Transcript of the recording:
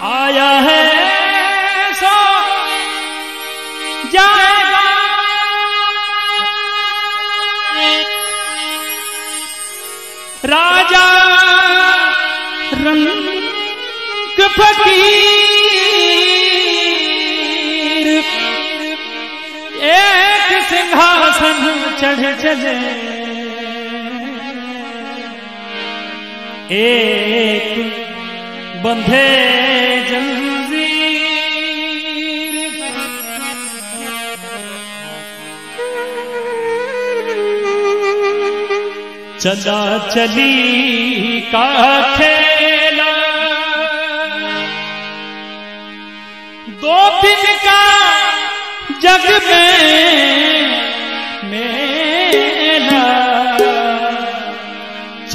آیا ہے سو رنگ ایک بندھے جنزیر۔ چلا چلی کا کھیلا۔ دو دن کا جگ میں